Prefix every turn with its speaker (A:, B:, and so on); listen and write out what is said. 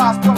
A: sauce.